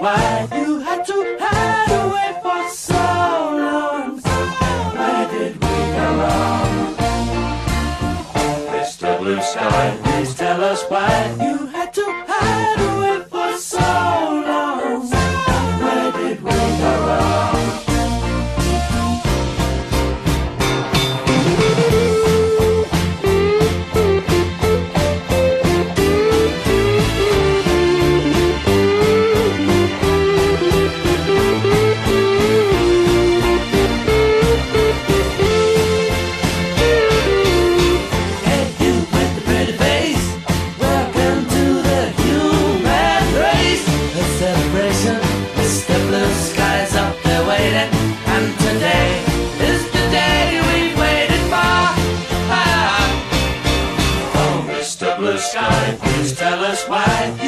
why you had to hide away for so long. Where did we go wrong? Mr. Blue Sky, please tell us why blue sky. Please tell us why.